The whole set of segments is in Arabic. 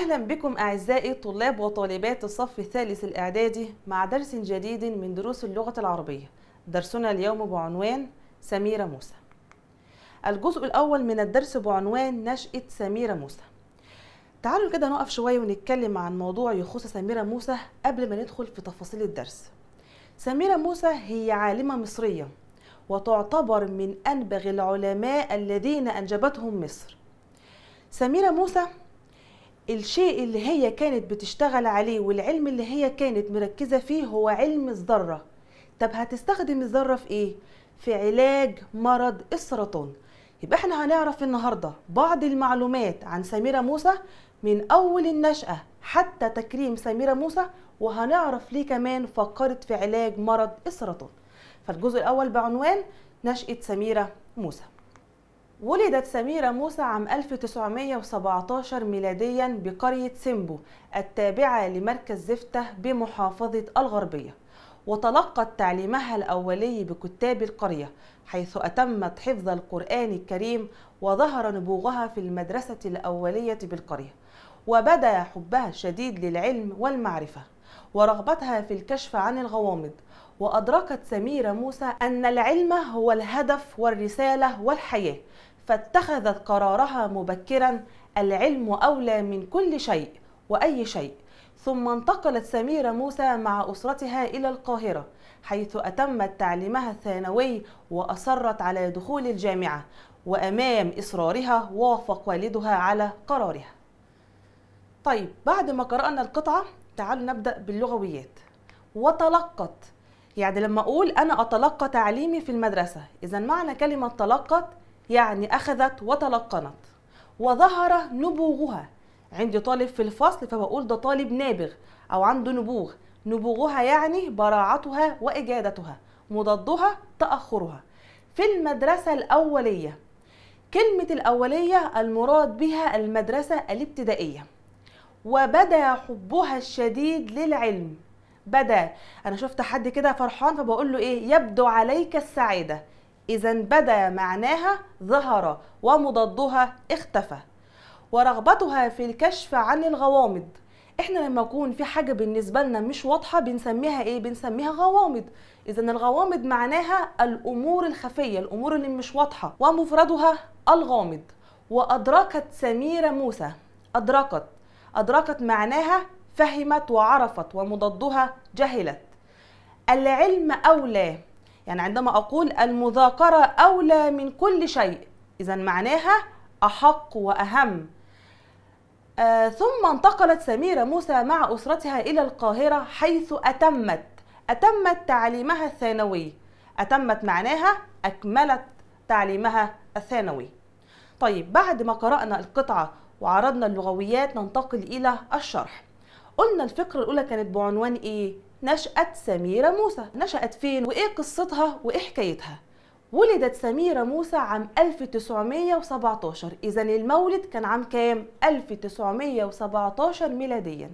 أهلا بكم أعزائي طلاب وطالبات الصف الثالث الإعدادي مع درس جديد من دروس اللغة العربية. درسنا اليوم بعنوان سميرة موسى. الجزء الأول من الدرس بعنوان نشأة سميرة موسى. تعالوا كده نقف شوية ونتكلم عن موضوع يخص سميرة موسى قبل ما ندخل في تفاصيل الدرس. سميرة موسى هي عالمة مصرية وتعتبر من أنبغ العلماء الذين أنجبتهم مصر. سميرة موسى الشيء اللي هي كانت بتشتغل عليه والعلم اللي هي كانت مركزة فيه هو علم الذرة. طب هتستخدم الذرة في إيه؟ في علاج مرض السرطان يبقى إحنا هنعرف النهاردة بعض المعلومات عن سميرة موسى من أول النشأة حتى تكريم سميرة موسى وهنعرف ليه كمان فكرت في علاج مرض السرطان فالجزء الأول بعنوان نشأة سميرة موسى. ولدت سميرة موسى عام 1917 ميلاديا بقرية سيمبو التابعة لمركز زفتة بمحافظة الغربية. وتلقت تعليمها الأولي بكتاب القرية حيث أتمت حفظ القرآن الكريم وظهر نبوغها في المدرسة الأولية بالقرية. وبدأ حبها الشديد للعلم والمعرفة ورغبتها في الكشف عن الغوامض. وأدركت سميرة موسى أن العلم هو الهدف والرسالة والحياة. فاتخذت قرارها مبكرا العلم أولى من كل شيء وأي شيء. ثم انتقلت سميرة موسى مع أسرتها إلى القاهرة حيث أتمت تعليمها الثانوي وأصرت على دخول الجامعة وأمام إصرارها وافق والدها على قرارها. طيب بعد ما قرأنا القطعة تعالوا نبدأ باللغويات. وتلقت. يعني لما أقول أنا أتلقى تعليمي في المدرسة إذا معنى كلمة تلقت يعني أخذت وتلقنت وظهر نبوغها. عندي طالب في الفصل فبقول ده طالب نابغ أو عنده نبوغ. نبوغها يعني براعتها وإجادتها مضادها تأخرها. في المدرسة الأولية كلمة الأولية المراد بها المدرسة الابتدائية. وبدأ حبها الشديد للعلم. بدأ. أنا شفت حد كده فرحان فبقول له إيه؟ يبدو عليك السعادة. اذا بدا معناها ظهر ومضادها اختفى. ورغبتها في الكشف عن الغوامض. إحنا لما يكون في حاجة بالنسبة لنا مش واضحة بنسميها إيه؟ بنسميها غوامض. اذا الغوامض معناها الأمور الخفية الأمور اللي مش واضحة ومفردها الغامض. وأدركت سميرة موسى. أدركت. أدركت معناها فهمت وعرفت ومضادها جهلت. العلم أولى يعني عندما أقول المذاكرة أولى من كل شيء إذا معناها أحق وأهم. آه ثم انتقلت سميرة موسى مع أسرتها إلى القاهرة حيث أتمت. أتمت تعليمها الثانوي. أتمت معناها أكملت تعليمها الثانوي. طيب بعد ما قرأنا القطعة وعرضنا اللغويات ننتقل إلى الشرح. قلنا الفكرة الأولى كانت بعنوان إيه؟ نشأة سميرة موسى. نشأت فين؟ وإيه قصتها؟ وإيه حكايتها؟ ولدت سميرة موسى عام 1917 إذا المولد كان عام كام؟ 1917 ميلاديا.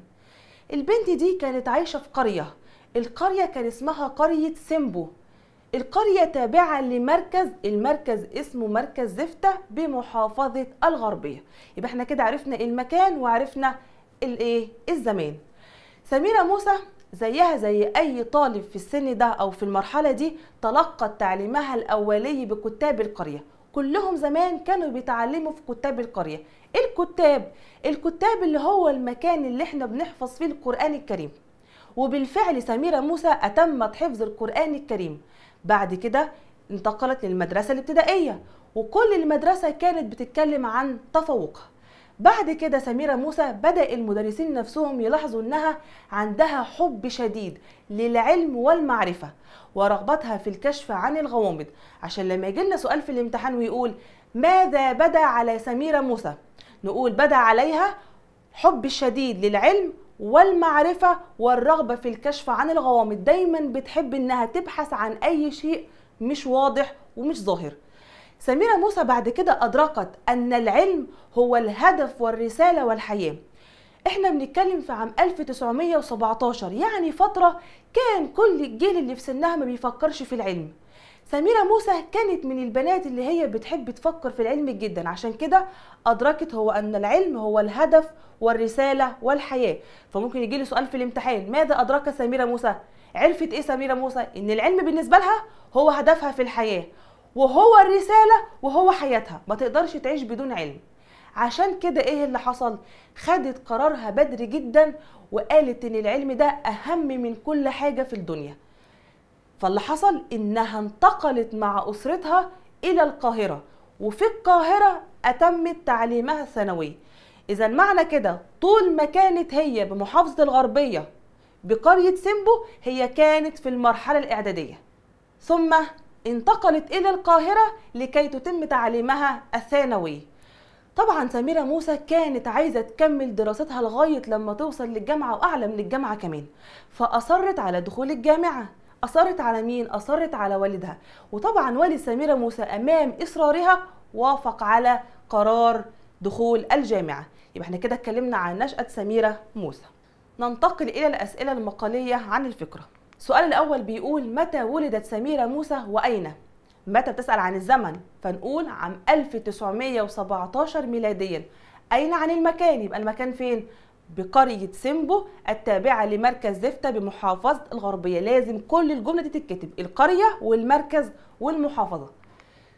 البنت دي كانت عايشة في قرية. القرية كان اسمها قرية سيمبو. القرية تابعة لمركز المركز اسمه مركز زفتة بمحافظة الغربية. يبقى إحنا كده عرفنا المكان وعرفنا الايه الزمان. سميرة موسى زيها زي أي طالب في السن ده أو في المرحلة دي تلقت تعليمها الأولي بكتاب القرية. كلهم زمان كانوا بيتعلموا في كتاب القرية. الكتاب الكتاب اللي هو المكان اللي إحنا بنحفظ فيه القرآن الكريم. وبالفعل سميرة موسى أتمت حفظ القرآن الكريم. بعد كده انتقلت للمدرسة الابتدائية وكل المدرسة كانت بتتكلم عن تفوقها. بعد كده سميرة موسى بدأ المدرسين نفسهم يلاحظوا إنها عندها حب شديد للعلم والمعرفة ورغبتها في الكشف عن الغوامض. عشان لما يجي لنا سؤال في الامتحان ويقول ماذا بدأ على سميرة موسى؟ نقول بدأ عليها حب الشديد للعلم والمعرفة والرغبة في الكشف عن الغوامض. دايما بتحب إنها تبحث عن أي شيء مش واضح ومش ظاهر. سميرة موسى بعد كده أدركت أن العلم هو الهدف والرسالة والحياة. إحنا بنتكلم في عام 1917 يعني فترة كان كل الجيل اللي في سنها ما بيفكرش في العلم. سميرة موسى كانت من البنات اللي هي بتحب تفكر في العلم جدا. عشان كده أدركت هو أن العلم هو الهدف والرسالة والحياة. فممكن يجي لي سؤال في الامتحان ماذا أدرك سميرة موسى؟ عرفت إيه سميرة موسى؟ إن العلم بالنسبة لها هو هدفها في الحياة. وهو الرسالة وهو حياتها. ما تقدرش تعيش بدون علم. عشان كده إيه اللي حصل؟ خدت قرارها بدري جدا وقالت إن العلم ده أهم من كل حاجة في الدنيا. فاللي حصل؟ إنها انتقلت مع أسرتها إلى القاهرة. وفي القاهرة أتمت تعليمها الثانوي. اذا معنى كده طول ما كانت هي بمحافظة الغربية بقرية سيمبو هي كانت في المرحلة الإعدادية. ثم انتقلت إلى القاهرة لكي تتم تعليمها الثانوي. طبعا سميرة موسى كانت عايزة تكمل دراستها لغاية لما توصل للجامعة وأعلى من الجامعة كمان. فأصرت على دخول الجامعة. أصرت على مين؟ أصرت على والدها. وطبعا والد سميرة موسى أمام إصرارها وافق على قرار دخول الجامعة. يبقى إحنا كده اتكلمنا عن نشأة سميرة موسى. ننتقل إلى الأسئلة المقالية عن الفكرة. السؤال الأول بيقول متى ولدت سميرة موسى وأين؟ متى بتسأل عن الزمن؟ فنقول عام 1917 ميلاديا. أين عن المكان؟ يبقى المكان فين؟ بقرية سيمبو التابعة لمركز زفتة بمحافظة الغربية. لازم كل الجملة دي تتكتب القرية والمركز والمحافظة.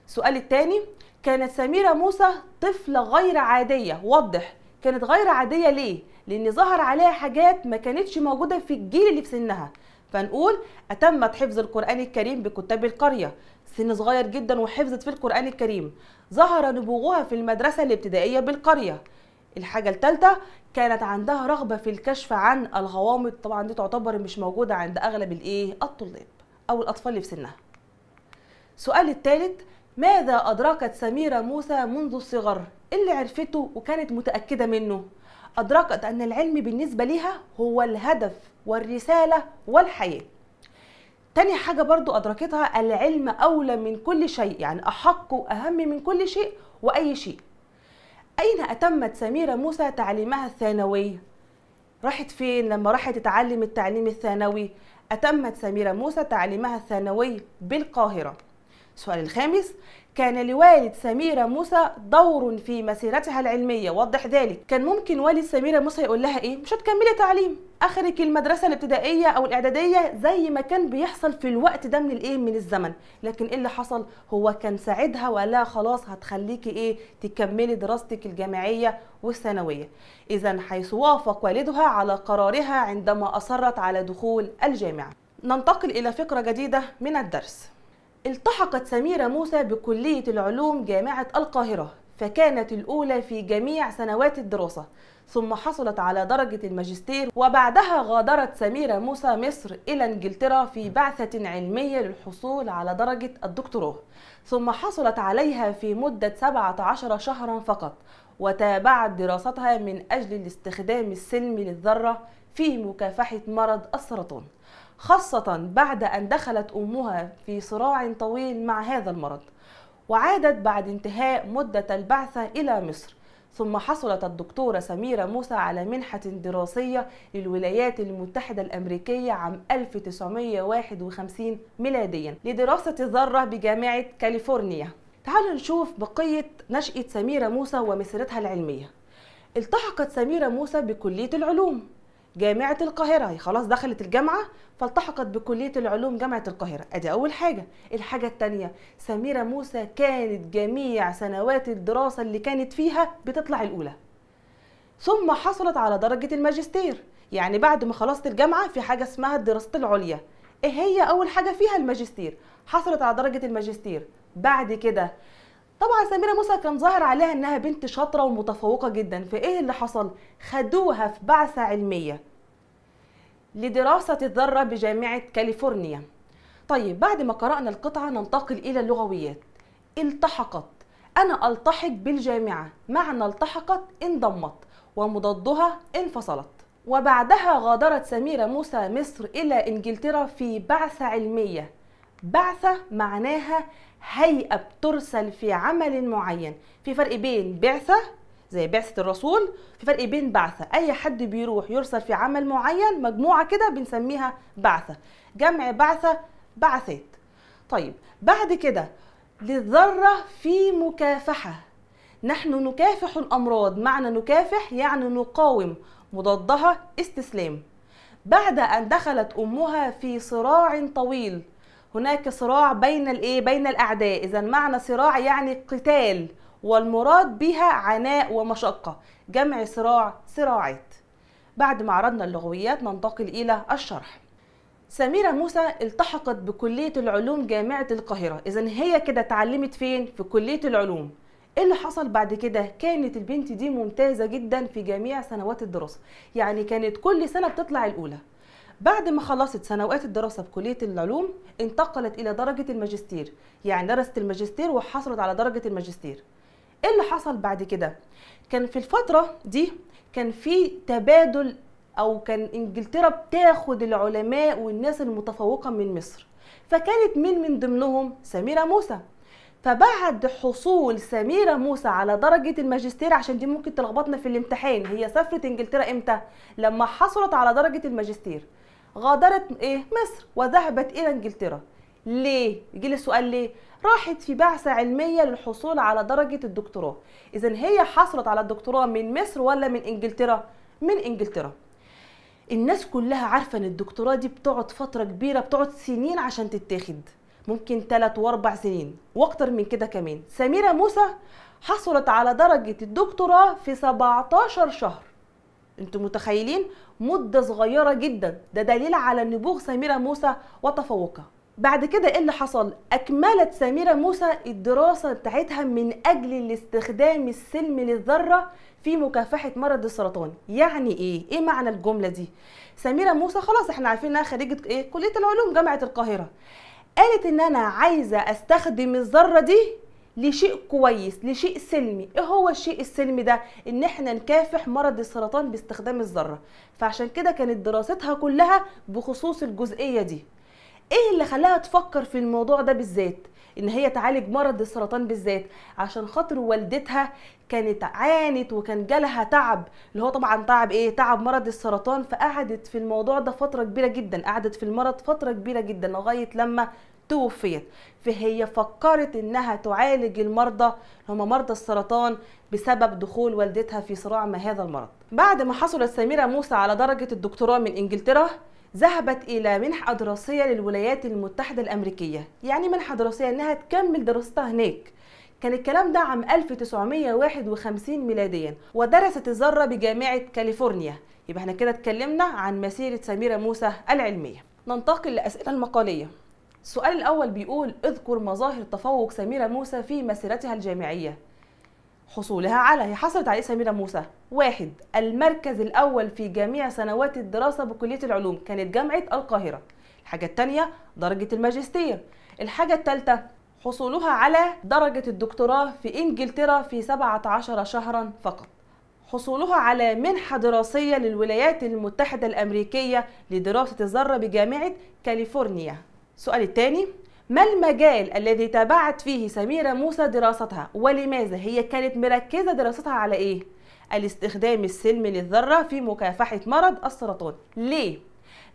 السؤال الثاني كانت سميرة موسى طفلة غير عادية. وضح كانت غير عادية ليه؟ لأن ظهر عليها حاجات ما كانتش موجودة في الجيل اللي في سنها. فنقول أتمت حفظ القرآن الكريم بكتاب القرية. سن صغير جدا وحفظت في القرآن الكريم. ظهر نبوغها في المدرسة الابتدائية بالقرية. الحاجة الثالثة كانت عندها رغبة في الكشف عن الغوامض. طبعا دي تعتبر مش موجودة عند أغلب الإيه الطلاب أو الأطفال اللي في سنها. السؤال الثالث ماذا أدركت سميرة موسى منذ الصغر؟ اللي عرفته وكانت متأكدة منه. أدركت أن العلم بالنسبة لها هو الهدف والرسالة والحياة تاني حاجة برضو أدركتها العلم أولى من كل شيء يعني أحق وأهم من كل شيء وأي شيء أين أتمت سميرة موسى تعليمها الثانوي؟ راحت فين لما راحت تتعلم التعليم الثانوي؟ أتمت سميرة موسى تعليمها الثانوي بالقاهرة السؤال الخامس كان لوالد سميرة موسى دور في مسيرتها العلمية. وضح ذلك. كان ممكن والد سميرة موسى يقول لها إيه؟ مش هتكملي تعليم. آخرك المدرسة الابتدائية أو الإعدادية زي ما كان بيحصل في الوقت ده من الإيه؟ من الزمن. لكن إيه اللي حصل؟ هو كان ساعدها لها خلاص هتخليكي إيه؟ تكملي دراستك الجامعية والثانوية. اذا حيث وافق والدها على قرارها عندما أصرت على دخول الجامعة. ننتقل إلى فكرة جديدة من الدرس. التحقت سميرة موسى بكلية العلوم جامعة القاهرة فكانت الأولى في جميع سنوات الدراسة ثم حصلت على درجة الماجستير وبعدها غادرت سميرة موسى مصر إلى إنجلترا في بعثة علمية للحصول على درجة الدكتوراه ثم حصلت عليها في مدة 17 شهرا فقط وتابعت دراستها من أجل الاستخدام السلمي للذرة في مكافحة مرض السرطان. خاصة بعد أن دخلت أمها في صراع طويل مع هذا المرض وعادت بعد انتهاء مدة البعثة إلى مصر. ثم حصلت الدكتورة سميرة موسى على منحة دراسية للولايات المتحدة الأمريكية عام 1951 ميلاديا لدراسة الذرة بجامعة كاليفورنيا. تعالوا نشوف بقية نشأة سميرة موسى ومسيرتها العلمية. التحقت سميرة موسى بكلية العلوم. جامعة القاهرة. هي خلاص دخلت الجامعة فالتحقت بكلية العلوم جامعة القاهرة. أدي أول حاجة. الحاجة التانية سميرة موسى كانت جميع سنوات الدراسة اللي كانت فيها بتطلع الأولى. ثم حصلت على درجة الماجستير. يعني بعد ما خلصت الجامعة في حاجة اسمها الدراسات العليا. إيه هي أول حاجة فيها؟ الماجستير. حصلت على درجة الماجستير. بعد كده طبعا سميرة موسى كان ظاهر عليها إنها بنت شاطرة ومتفوقة جدا. فإيه اللي حصل؟ خدوها في بعثة علمية. لدراسة الذرة بجامعة كاليفورنيا. طيب بعد ما قرأنا القطعة ننتقل إلى اللغويات. التحقت. أنا ألتحق بالجامعة. معنى التحقت انضمت ومضادها انفصلت. وبعدها غادرت سميرة موسى مصر إلى إنجلترا في بعثة علمية. بعثة معناها هيئة بترسل في عمل معين. في فرق بين بعثة زي بعثة الرسول في فرق بين بعثة. أي حد بيروح يرسل في عمل معين مجموعة كده بنسميها بعثة. جمع بعثة بعثات. طيب بعد كده للذرة في مكافحة. نحن نكافح الأمراض. معنى نكافح يعني نقاوم مضادها استسلام. بعد أن دخلت أمها في صراع طويل. هناك صراع بين الإيه؟ بين الأعداء. اذا معنى صراع يعني قتال. والمراد بها عناء ومشقة جمع صراع صراعات. بعد ما عرضنا اللغويات ننتقل إلى الشرح. سميرة موسى التحقت بكلية العلوم جامعة القاهرة. إذا هي كده اتعلمت فين؟ في كلية العلوم. إيه اللي حصل بعد كده؟ كانت البنت دي ممتازة جدا في جميع سنوات الدراسة. يعني كانت كل سنة بتطلع الأولى. بعد ما خلصت سنوات الدراسة في كلية العلوم انتقلت إلى درجة الماجستير. يعني درست الماجستير وحصلت على درجة الماجستير. إيه اللي حصل بعد كده؟ كان في الفترة دي كان في تبادل أو كان إنجلترا بتاخد العلماء والناس المتفوقة من مصر فكانت مين من ضمنهم؟ سميرة موسى. فبعد حصول سميرة موسى على درجة الماجستير عشان دي ممكن تلخبطنا في الامتحان هي سافرت إنجلترا إمتى؟ لما حصلت على درجة الماجستير غادرت إيه؟ مصر وذهبت إلى إنجلترا. ليه؟ يجي لي السؤال ليه؟ راحت في بعثة علمية للحصول على درجة الدكتوراه. إذا هي حصلت على الدكتوراه من مصر ولا من إنجلترا؟ من إنجلترا. الناس كلها عارفة إن الدكتوراه دي بتقعد فترة كبيرة بتقعد سنين عشان تتاخد. ممكن ثلاث وأربع سنين وأكتر من كده كمان. سميرة موسى حصلت على درجة الدكتوراه في 17 شهر. أنتوا متخيلين؟ مدة صغيرة جدا. ده دليل على نبوغ سميرة موسى وتفوقها. بعد كده إيه اللي حصل؟ أكملت سميرة موسى الدراسة بتاعتها من أجل الاستخدام السلمي للذرة في مكافحة مرض السرطان. يعني إيه؟ إيه معنى الجملة دي؟ سميرة موسى خلاص إحنا عارفين إنها خريجة إيه؟ كلية العلوم جامعة القاهرة. قالت إن أنا عايزة أستخدم الذرة دي لشيء كويس لشيء سلمي. إيه هو الشيء السلمي ده؟ إن إحنا نكافح مرض السرطان باستخدام الذرة. فعشان كده كانت دراستها كلها بخصوص الجزئية دي. إيه اللي خلاها تفكر في الموضوع ده بالذات؟ إن هي تعالج مرض السرطان بالذات. عشان خاطر والدتها كانت عانت وكان جالها تعب اللي هو طبعا تعب إيه؟ تعب مرض السرطان. فقعدت في الموضوع ده فترة كبيرة جدا قعدت في المرض فترة كبيرة جدا لغاية لما توفيت. فهي فكرت إنها تعالج المرضى هم مرضى السرطان بسبب دخول والدتها في صراع مع هذا المرض. بعد ما حصلت سميرة موسى على درجة الدكتوراه من إنجلترا ذهبت إلى منحة دراسية للولايات المتحدة الأمريكية. يعني منحة دراسية إنها تكمل دراستها هناك. كان الكلام ده عام 1951 ميلاديا ودرست الذرة بجامعة كاليفورنيا. يبقى إحنا كده اتكلمنا عن مسيرة سميرة موسى العلمية. ننتقل للأسئلة المقالية. السؤال الأول بيقول اذكر مظاهر تفوق سميرة موسى في مسيرتها الجامعية. حصولها على هي حصلت عليه سميرة موسى. واحد المركز الأول في جميع سنوات الدراسة بكلية العلوم كانت جامعة القاهرة. الحاجة الثانية درجة الماجستير. الحاجة الثالثة حصولها على درجة الدكتوراه في إنجلترا في 17 شهرا فقط. حصولها على منحة دراسية للولايات المتحدة الأمريكية لدراسة الذرة بجامعة كاليفورنيا. السؤال الثاني ما المجال الذي تابعت فيه سميرة موسى دراستها؟ ولماذا هي كانت مركزة دراستها على إيه؟ الاستخدام السلمي للذرة في مكافحة مرض السرطان. ليه؟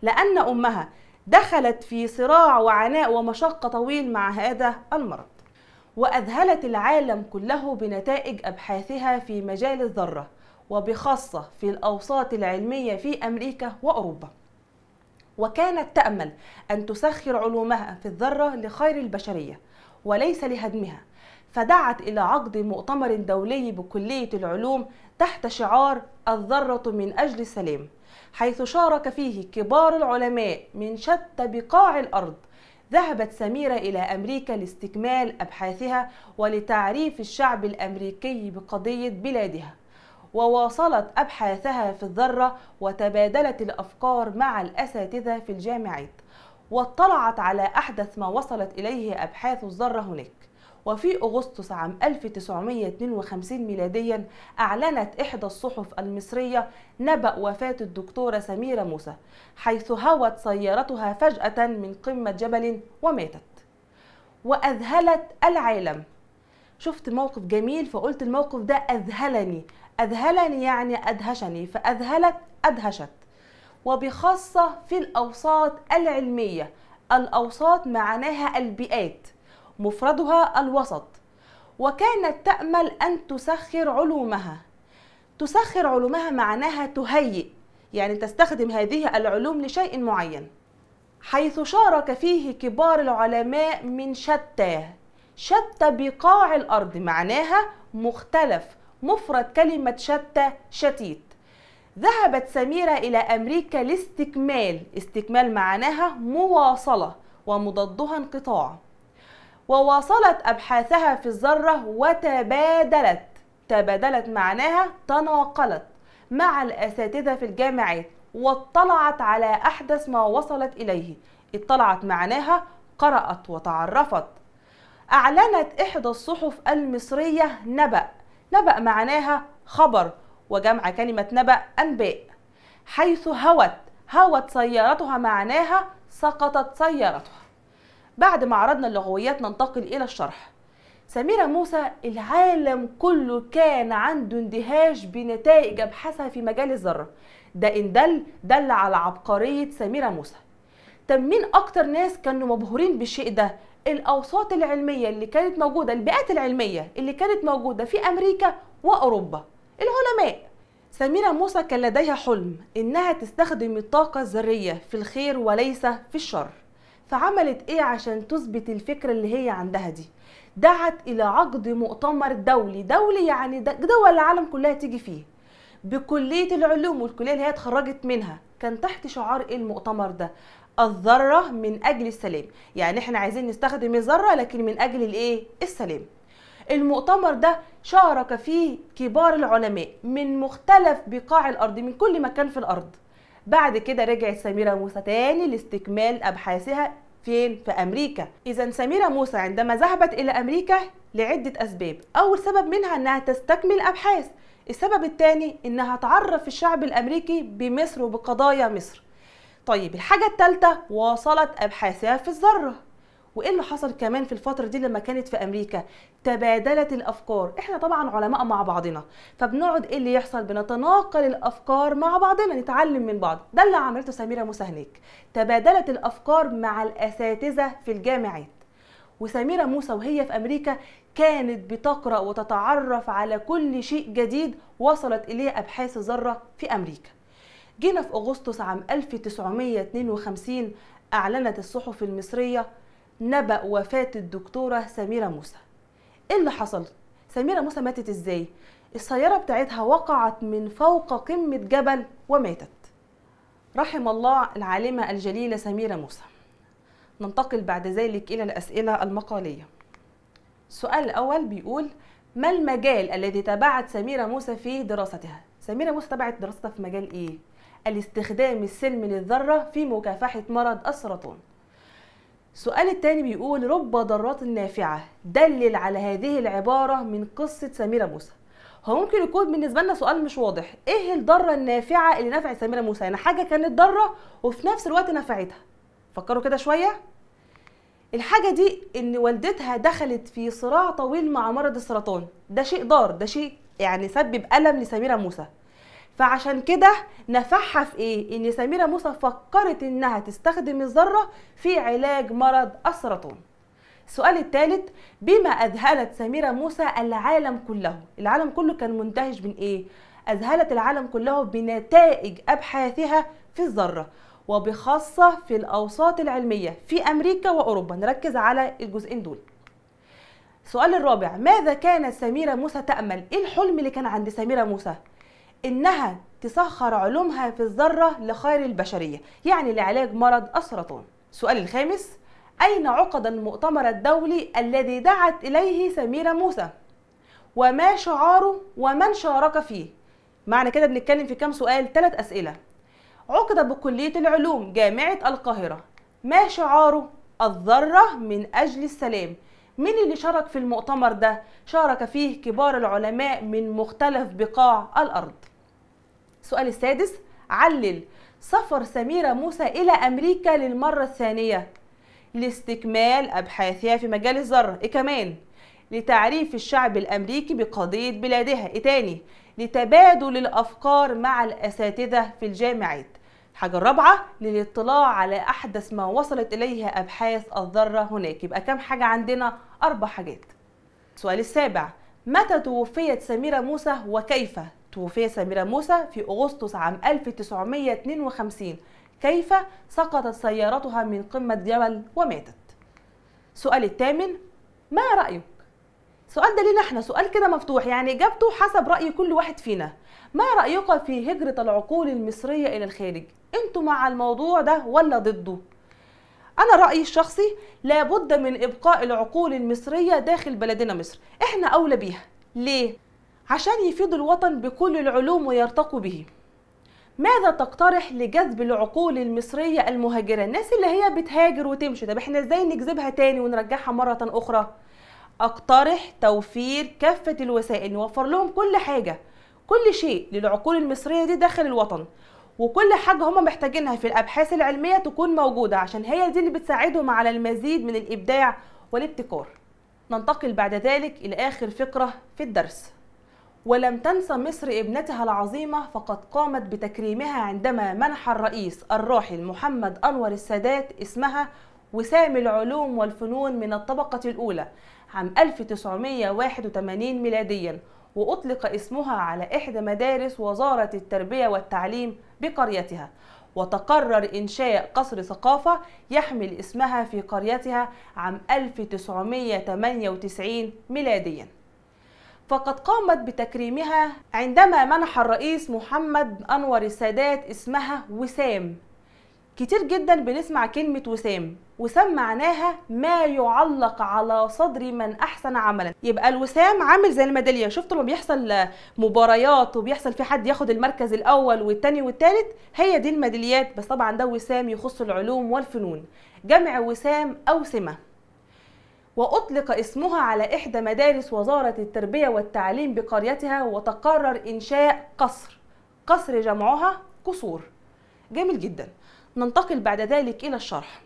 لأن أمها دخلت في صراع وعناء ومشقة طويل مع هذا المرض وأذهلت العالم كله بنتائج أبحاثها في مجال الذرة وبخاصة في الأوساط العلمية في أمريكا وأوروبا. وكانت تأمل أن تسخر علومها في الذرة لخير البشرية وليس لهدمها فدعت إلى عقد مؤتمر دولي بكلية العلوم تحت شعار الذرة من أجل السلام حيث شارك فيه كبار العلماء من شتى بقاع الأرض. ذهبت سميرة إلى أمريكا لاستكمال أبحاثها ولتعريف الشعب الأمريكي بقضية بلادها. وواصلت أبحاثها في الذرة وتبادلت الأفكار مع الأساتذة في الجامعات واطلعت على أحدث ما وصلت إليه أبحاث الذرة هناك. وفي أغسطس عام 1952 ميلاديا أعلنت إحدى الصحف المصرية نبأ وفاة الدكتورة سميرة موسى حيث هوت سيارتها فجأة من قمة جبل وماتت. وأذهلت العالم شفت موقف جميل فقلت الموقف ده أذهلني. أذهلني يعني أدهشني فأذهلت أدهشت. وبخاصة في الأوساط العلمية. الأوساط معناها البيئات مفردها الوسط. وكانت تأمل أن تسخر علومها. تسخر علومها معناها تهيئ يعني تستخدم هذه العلوم لشيء معين. حيث شارك فيه كبار العلماء من شتى. شتى بقاع الأرض معناها مختلف مفرد كلمة شتى شتيت. ذهبت سميرة إلى أمريكا لاستكمال استكمال معناها مواصلة ومضادها انقطاع. وواصلت أبحاثها في الذرة وتبادلت تبادلت معناها تناقلت مع الأساتذة في الجامعات واطلعت على أحدث ما وصلت إليه. اطلعت معناها قرأت وتعرفت. أعلنت إحدى الصحف المصرية نبأ. نبأ معناها خبر وجمع كلمة نبأ أنباء حيث هوت هوت سيارتها معناها سقطت سيارتها. بعد ما عرضنا اللغويات ننتقل إلى الشرح. سميرة موسى العالم كله كان عنده اندهاش بنتائج أبحاثها في مجال الذرة. ده إن دل دل على عبقرية سميرة موسى. طب مين أكتر ناس كانوا مبهورين بالشيء ده الأوساط العلمية اللي كانت موجودة البيئات العلمية اللي كانت موجودة في أمريكا وأوروبا. العلماء. سميرة موسى كان لديها حلم إنها تستخدم الطاقة الذرية في الخير وليس في الشر. فعملت إيه عشان تثبت الفكرة اللي هي عندها دي؟ دعت إلى عقد مؤتمر دولي. دولي يعني دول العالم كلها تيجي فيه. بكلية العلوم والكلية اللي هي اتخرجت منها. كان تحت شعار إيه المؤتمر ده؟ الذرة من أجل السلام. يعني إحنا عايزين نستخدم الذرة لكن من أجل الإيه؟ السلام. المؤتمر ده شارك فيه كبار العلماء من مختلف بقاع الأرض من كل مكان في الأرض. بعد كده رجعت سميرة موسى تاني لاستكمال أبحاثها فين؟ في أمريكا. إذا سميرة موسى عندما ذهبت إلى أمريكا لعدة أسباب. أول سبب منها أنها تستكمل أبحاث. السبب الثاني أنها تعرف الشعب الأمريكي بمصر وبقضايا مصر. طيب الحاجة الثالثة واصلت أبحاثها في الذرة. وإيه اللي حصل كمان في الفترة دي لما كانت في أمريكا؟ تبادلت الأفكار. إحنا طبعا علماء مع بعضنا فبنقعد إيه اللي يحصل؟ بنتناقل الأفكار مع بعضنا نتعلم من بعض. ده اللي عملته سميرة موسى هناك تبادلت الأفكار مع الأساتذة في الجامعات. وسميرة موسى وهي في أمريكا كانت بتقرأ وتتعرف على كل شيء جديد وصلت إليه أبحاث الذرة في أمريكا. جينا في أغسطس عام 1952 أعلنت الصحف المصرية نبأ وفاة الدكتورة سميرة موسى. إيه اللي حصل؟ سميرة موسى ماتت إزاي؟ السيارة بتاعتها وقعت من فوق قمة جبل وماتت. رحم الله العالمة الجليلة سميرة موسى. ننتقل بعد ذلك إلى الأسئلة المقالية. السؤال الأول بيقول ما المجال الذي تبعت سميرة موسى في دراستها؟ سميرة موسى تبعت دراستها في مجال إيه؟ الاستخدام السلمي للذرة في مكافحة مرض السرطان. السؤال الثاني بيقول رب ضارات نافعة دلل على هذه العبارة من قصة سميرة موسى. هو ممكن يكون بالنسبة لنا سؤال مش واضح. إيه الضارة النافعة اللي نفعت سميرة موسى؟ يعني حاجة كانت ضارة وفي نفس الوقت نفعتها. فكروا كده شوية. الحاجة دي إن والدتها دخلت في صراع طويل مع مرض السرطان. ده شيء ضار ده شيء يعني سبب ألم لسميرة موسى. فعشان كده نفعها في إيه؟ إن سميرة موسى فكرت إنها تستخدم الذرة في علاج مرض السرطان. السؤال الثالث بما أذهلت سميرة موسى العالم كله العالم كله كان منتهج من إيه؟ أذهلت العالم كله بنتائج أبحاثها في الذرة وبخاصة في الأوساط العلمية في أمريكا وأوروبا. نركز على الجزئين دول. السؤال الرابع ماذا كانت سميرة موسى تأمل؟ إيه الحلم اللي كان عند سميرة موسى؟ إنها تسخر علومها في الذرة لخير البشرية يعني لعلاج مرض السرطان السؤال الخامس أين عقد المؤتمر الدولي الذي دعت إليه سميرة موسى؟ وما شعاره ومن شارك فيه؟ معنى كده بنتكلم في كام سؤال؟ ثلاث أسئلة عقد بكلية العلوم جامعة القاهرة ما شعاره؟ الذرة من أجل السلام مين اللي شارك في المؤتمر ده؟ شارك فيه كبار العلماء من مختلف بقاع الأرض السؤال السادس علل سفر سميرة موسى إلى أمريكا للمرة الثانية لاستكمال أبحاثها في مجال الذرة إيه كمان؟ لتعريف الشعب الأمريكي بقضية بلادها إيه تاني؟ لتبادل الأفكار مع الأساتذة في الجامعات الحاجة الرابعة للاطلاع على أحدث ما وصلت إليه أبحاث الذرة هناك يبقى كم حاجة عندنا؟ أربع حاجات السؤال السابع متى توفيت سميرة موسى وكيف؟ توفيت سميرة موسى في أغسطس عام 1952 كيف سقطت سيارتها من قمة جبل وماتت؟ السؤال الثامن ما رأيك؟ السؤال ده لينا إحنا سؤال كده مفتوح يعني إجابته حسب رأي كل واحد فينا ما رأيك في هجرة العقول المصرية إلى الخارج؟ أنتوا مع الموضوع ده ولا ضده؟ أنا رأيي الشخصي لابد من إبقاء العقول المصرية داخل بلدنا مصر إحنا أولى بيها ليه؟ عشان يفيدوا الوطن بكل العلوم ويرتقوا به. ماذا تقترح لجذب العقول المصرية المهاجرة؟ الناس اللي هي بتهاجر وتمشي. طب إحنا إزاي نجذبها تاني ونرجعها مرة أخرى؟ أقترح توفير كافة الوسائل نوفر لهم كل حاجة. كل شيء للعقول المصرية دي داخل الوطن. وكل حاجة هما محتاجينها في الأبحاث العلمية تكون موجودة عشان هي دي اللي بتساعدهم على المزيد من الإبداع والابتكار. ننتقل بعد ذلك إلى آخر فقرة في الدرس. ولم تنس مصر ابنتها العظيمة فقد قامت بتكريمها عندما منح الرئيس الراحل محمد أنور السادات اسمها وسام العلوم والفنون من الطبقة الأولى عام 1981 ميلاديا وأطلق اسمها على إحدى مدارس وزارة التربية والتعليم بقريتها. وتقرر إنشاء قصر ثقافة يحمل اسمها في قريتها عام 1998 ميلاديا. فقد قامت بتكريمها عندما منح الرئيس محمد أنور السادات اسمها وسام. كتير جدا بنسمع كلمة وسام وسام معناها ما يعلق على صدر من أحسن عملا. يبقى الوسام عامل زي الميدالية. شفت لما بيحصل مباريات وبيحصل في حد ياخد المركز الأول والتاني والتالت؟ هي دي الميداليات. بس طبعا ده وسام يخص العلوم والفنون. جمع وسام أو سمة وأطلق اسمها على إحدى مدارس وزارة التربية والتعليم بقريتها وتقرر إنشاء قصر. قصر جمعها قصور. جميل جدا. ننتقل بعد ذلك إلى الشرح.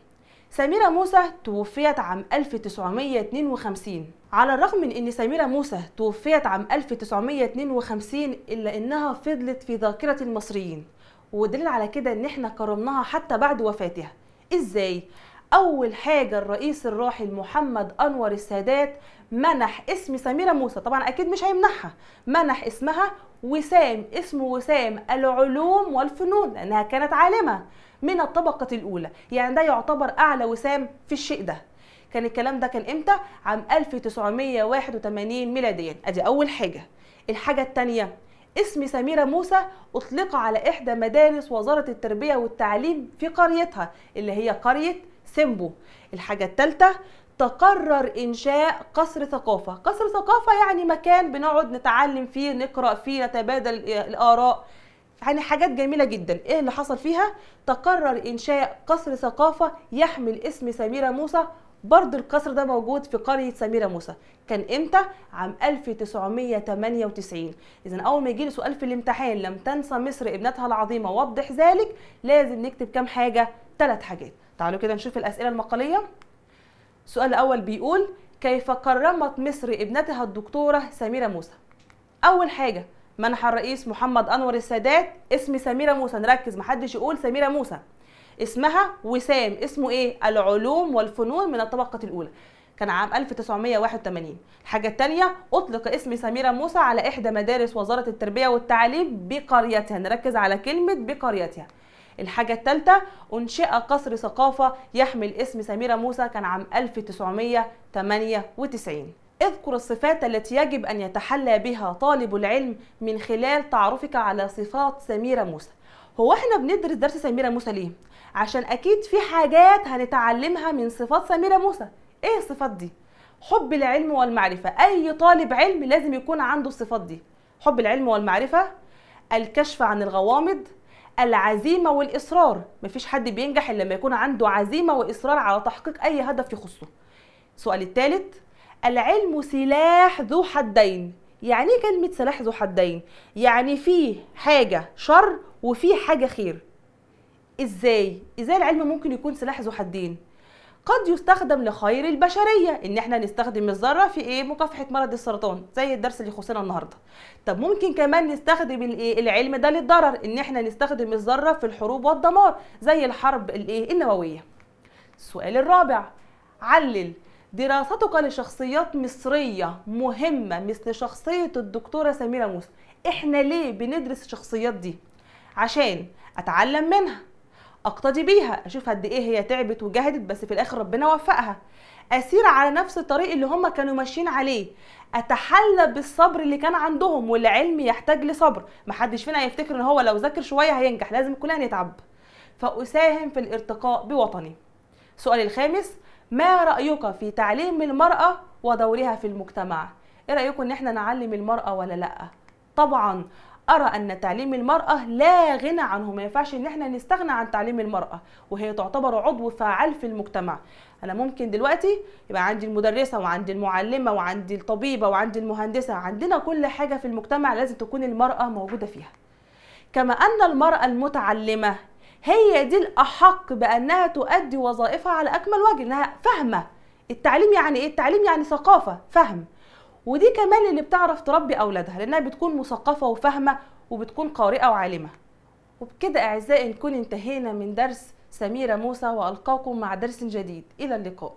سميرة موسى توفيت عام 1952 على الرغم من إن سميرة موسى توفيت عام 1952 إلا إنها فضلت في ذاكرة المصريين. ودليل على كده إن إحنا كرمناها حتى بعد وفاتها. إزاي؟ أول حاجة الرئيس الراحل محمد أنور السادات منح اسم سميرة موسى. طبعا أكيد مش هيمنحها منح اسمها وسام اسمه وسام العلوم والفنون لأنها كانت عالمة من الطبقة الأولى. يعني ده يعتبر أعلى وسام في الشيء ده. كان الكلام ده كان إمتى؟ عام 1981 ميلاديا. أدي أول حاجة. الحاجة التانية اسم سميرة موسى أطلق على إحدى مدارس وزارة التربية والتعليم في قريتها اللي هي قرية سيمبو. الحاجة الثالثة تقرر إنشاء قصر ثقافة. قصر ثقافة يعني مكان بنقعد نتعلم فيه نقرأ فيه نتبادل الآراء. يعني حاجات جميلة جدا. إيه اللي حصل فيها؟ تقرر إنشاء قصر ثقافة يحمل اسم سميرة موسى برضه القصر ده موجود في قرية سميرة موسى. كان إمتى؟ عام 1998 اذا أول ما يجي لي سؤال في الامتحان لم تنسى مصر ابنتها العظيمة. وضح ذلك لازم نكتب كام حاجة؟ ثلاث حاجات. تعالوا كده نشوف الأسئلة المقالية. السؤال الأول بيقول كيف كرمت مصر ابنتها الدكتورة سميرة موسى؟ أول حاجة منح الرئيس محمد أنور السادات اسم سميرة موسى. نركز محدش يقول سميرة موسى. اسمها وسام. اسمه إيه؟ العلوم والفنون من الطبقة الأولى. كان عام 1981 الحاجة الثانية أطلق اسم سميرة موسى على إحدى مدارس وزارة التربية والتعليم بقريتها. نركز على كلمة بقريتها. الحاجة الثالثة أنشئ قصر ثقافة يحمل اسم سميرة موسى. كان عام 1998 اذكر الصفات التي يجب أن يتحلى بها طالب العلم من خلال تعرفك على صفات سميرة موسى. هو إحنا بندرس درس سميرة موسى ليه؟ عشان أكيد في حاجات هنتعلمها من صفات سميرة موسى. إيه الصفات دي؟ حب العلم والمعرفة. أي طالب علم لازم يكون عنده الصفات دي. حب العلم والمعرفة الكشف عن الغوامض العزيمة والإصرار. مفيش حد بينجح إلا لما يكون عنده عزيمة وإصرار على تحقيق أي هدف يخصه. السؤال الثالث العلم سلاح ذو حدين. يعني إيه كلمة سلاح ذو حدين؟ يعني فيه حاجة شر وفيه حاجة خير. إزاي؟ إزاي العلم ممكن يكون سلاح ذو حدين؟ قد يستخدم لخير البشرية. إن إحنا نستخدم الذرة في إيه؟ مكافحة مرض السرطان زي الدرس اللي يخصنا النهارده. طب ممكن كمان نستخدم الايه العلم ده للضرر. إن إحنا نستخدم الذرة في الحروب والدمار زي الحرب الايه النووية. السؤال الرابع علل دراستك لشخصيات مصرية مهمة مثل شخصية الدكتورة سميرة موسى. إحنا ليه بندرس الشخصيات دي؟ عشان أتعلم منها. أقتدي بيها أشوف قد إيه هي تعبت وجهدت بس في الآخر ربنا وفقها. أسير على نفس الطريق اللي هم كانوا ماشيين عليه. أتحلى بالصبر اللي كان عندهم والعلم يحتاج لصبر. محدش فينا يفتكر إن هو لو ذاكر شوية هينجح لازم كلنا نتعب. فأساهم في الارتقاء بوطني. السؤال الخامس ما رأيك في تعليم المرأة ودورها في المجتمع؟ إيه رأيكم إن إحنا نعلم المرأة ولا لأ؟ طبعا أرى أن تعليم المرأة لا غنى عنه. ما ينفعش إن إحنا نستغنى عن تعليم المرأة وهي تعتبر عضو فعال في المجتمع. أنا ممكن دلوقتي يبقى عندي المدرسة وعندي المعلمة وعندي الطبيبة وعندي المهندسة عندنا كل حاجة في المجتمع لازم تكون المرأة موجودة فيها. كما أن المرأة المتعلمة هي دي الأحق بأنها تؤدي وظائفها على أكمل وجه إنها فاهمه التعليم يعني إيه؟ التعليم يعني ثقافة فهم. ودي كمان اللي بتعرف تربي أولادها لأنها بتكون مثقفة وفاهمة وبتكون قارئة وعالمة. وبكده أعزائي نكون انتهينا من درس سميرة موسى وألقاكم مع درس جديد. إلى اللقاء.